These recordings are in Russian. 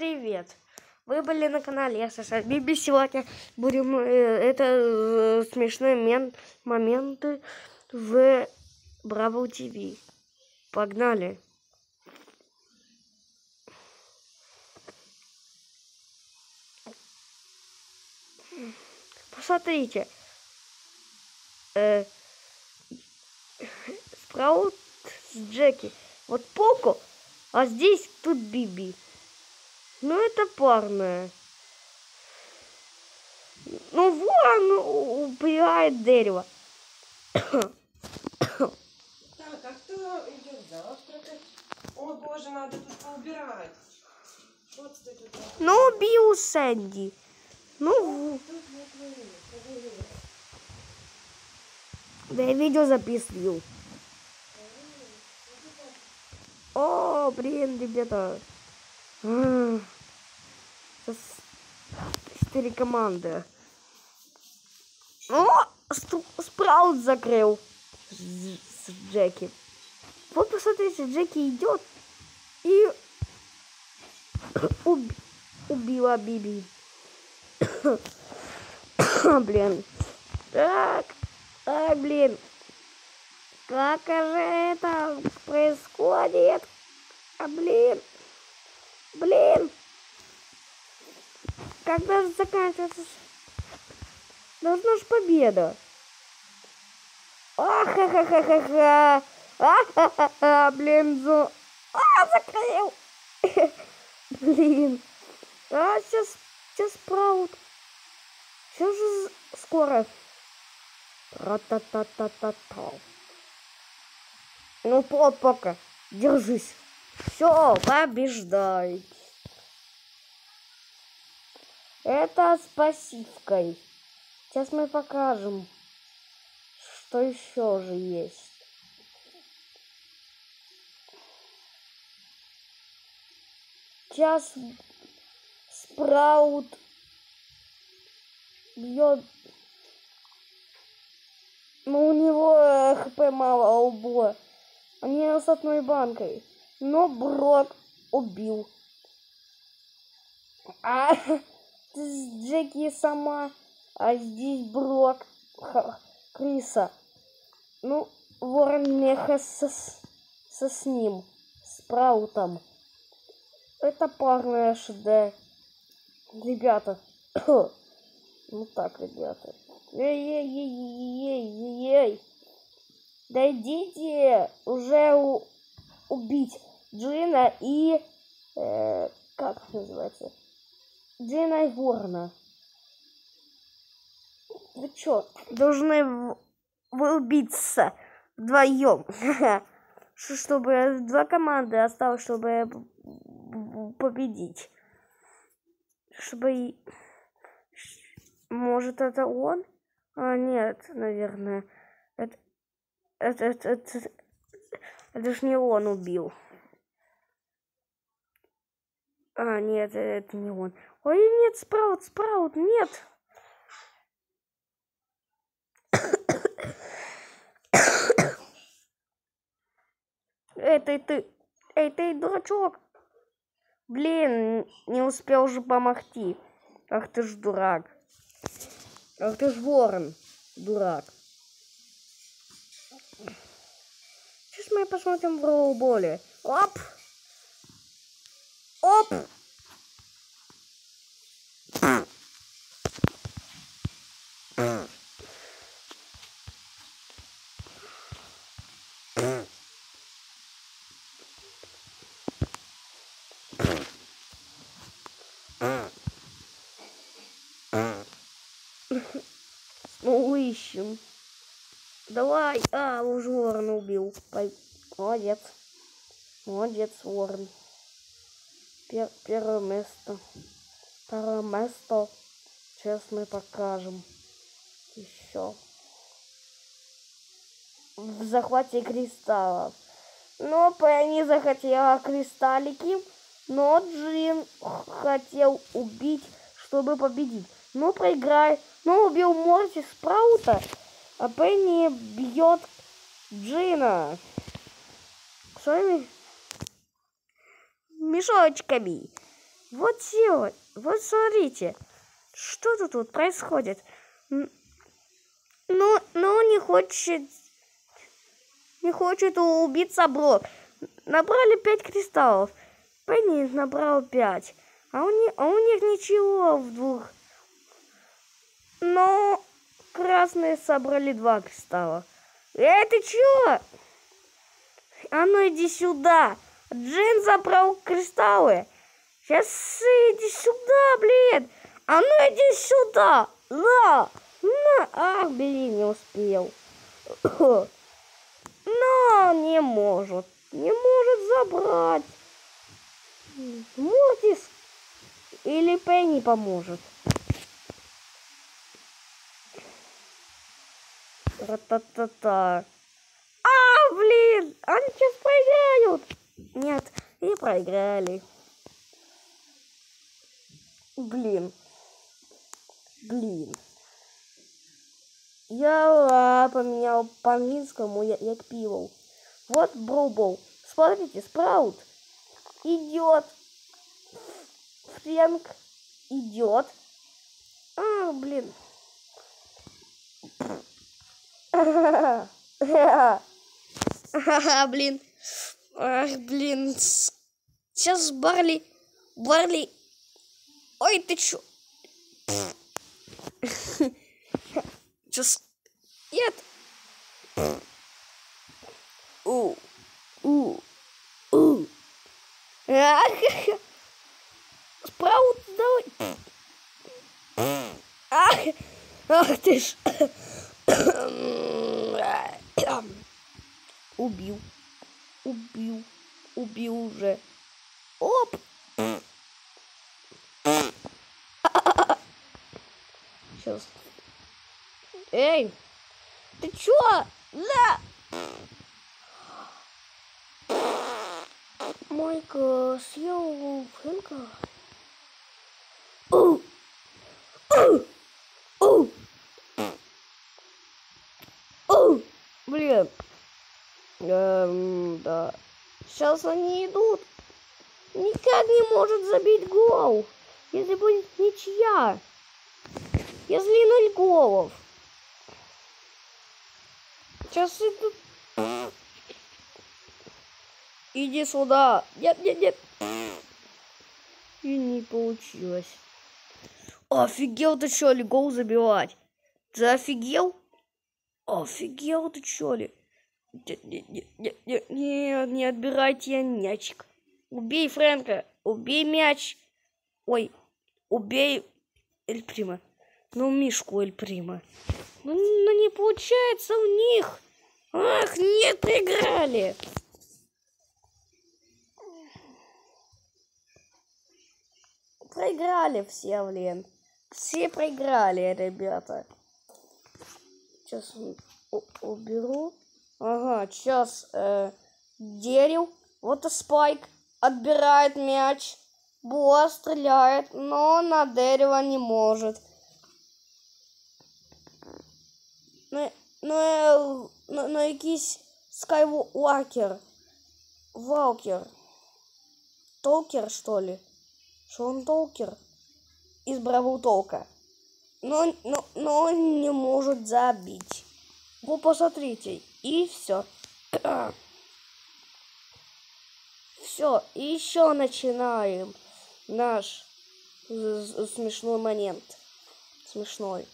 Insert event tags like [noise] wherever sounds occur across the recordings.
привет! Вы были на канале СССР Биби. Сегодня будем... э, Это э, смешные мен- моменты в Браво ТВ. Погнали! Посмотрите. Э, Спраут с Джеки. Вот Поко, а здесь тут Биби. Ну, это парное. Ну, ворон у- убивает дерево. Так, а кто идет завтракать? О боже, надо тут поубирать. Ты тут? Ну, убил Сэнди. Ну, да я видео записывал. О, блин, ребята. Четыре команды. О, Спраут закрыл с Джеки. Вот посмотрите, Джеки идет и [coughs] уб- убила Биби. [coughs] блин. Так, а, блин. Как же это происходит? А, блин. Блин. Когда же заканчивается? Должна же победа. Ахахахаха. Ахахаха. Блин, зо... А, закрыл. [laughs] Блин. А, сейчас, сейчас Спраут. Сейчас же скоро. Ра-та-та-та-та-та. Ну, по- пока. Держись. Все, побеждай. Это с пассивкой. Сейчас мы покажем, что еще же есть. Сейчас Спраут бьет. Ну, у него э, хп мало у Бо. Они с одной банкой. Но Брок убил. А [laughs] Джеки сама, а здесь Брок, крыса. Ну, Ворон Меха со, со с ним, с Праутом. Это парная ШД. Ребята. [coughs] ну так, ребята. Эй-ей-ей-ей-ей-ей. Да идите уже у- убить Джина и... э, как называется? Джина и Ворона. Вы чё, должны в- убиться вдвоем. [laughs] Чтобы два команды осталось, чтобы победить. Чтобы... Может, это он? А, нет, наверное. Это... Это... Это... Это, это ж не он убил. А, нет, это не он. Ой, нет, Спраут, Спраут, нет. Эй, ты, эй, ты, дурачок. Блин, не успел же помогти. Ах ты ж дурак. Ах ты ж ворон, дурак. Сейчас мы посмотрим в роуболе. Оп! Оп! Ну, ищем. Давай. А, уже ворон убил. Молодец. Молодец, ворон. Пер- первое место. Второе место. Сейчас мы покажем. Еще. В захвате кристаллов. Но Пенни захотела кристаллики, но Джин хотел убить, чтобы победить. Ну, проиграй. Ну, убил Морти Спраута, а Пенни бьет Джина. Своими мешочками. Вот делать. Вот смотрите. Что-то тут происходит. Н- Но, но он не хочет... Не хочет убиться Брок. Набрали пять кристаллов. Пенни набрал пять. А у, них, а у них ничего в двух. Но красные собрали два кристалла. Эй, ты чё? А ну иди сюда. Джин забрал кристаллы. Сейчас иди сюда, блин. А ну иди сюда. На. На. Ах, блин, не успел. [coughs] Но не может. Не может забрать. Мортис или Пенни поможет. Та-та-та-та. А, блин, они сейчас проиграют. Нет, не проиграли. Блин. Блин. Я а, поменял по английскому, я, я пивал. Вот Броубол. Смотрите, Спраут идет. Фрэнк идет. А, блин. Ага, блин. Ах, блин. Сейчас Барли... Барли... Ой, ты чё? Сейчас... Нет. У. У. У. Ах. Спраут, давай. Ах. Ах ты ж. [coughs] Убил. Убил. Убил уже. Оп. [coughs] Сейчас. Эй. Ты чё? Да. Майка съел Фрэнка. Блин. Эм, да. Сейчас они идут. Никак не может забить гол. Если будет ничья. Если ноль голов. Сейчас идут. Иди сюда. Нет, нет, нет. И не получилось. Офигел ты что ли гол забивать? Ты офигел? Офигел ты что ли? Нет, нет, нет, нет, нет, не отбирайте мячик. Убей Фрэнка, убей мяч. Ой, убей Эль Прима. Ну, Мишку Эль Прима. Ну, ну, не получается у них. Ах, нет, проиграли. Проиграли все, блин. Все проиграли, ребята. Сейчас уберу. Ага, сейчас э, дерево. Вот и Спайк отбирает мяч. Буа стреляет, но на дерево не может. Ну, ну, ну, ну якийсь Скайвалкер. Валкер. Толкер, что ли? Что он толкер? Из Бравл Толка. Но, но, но он не может забить. Вы посмотрите. И все. [clears throat] Все, и еще начинаем наш смешной момент. Смешной.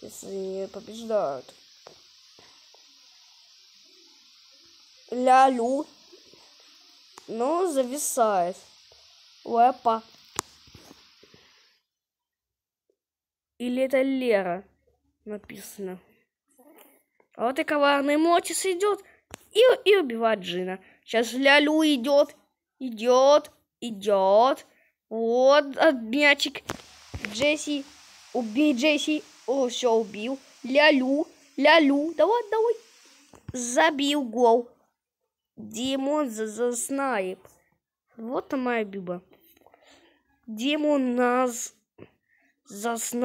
Если побеждают. Лялю. Ну, зависает. Лепа. Или это Лера написано. А вот и коварный Мотис идет и, и убивает Джина. Сейчас Лялю идет, идет, идет. Вот а, мячик. Джесси, убей Джесси. О, все, убил. Лялю, Лялю, давай, давай. Забил гол. Димон за, за снайп. Вот моя биба. Димон нас за снайп.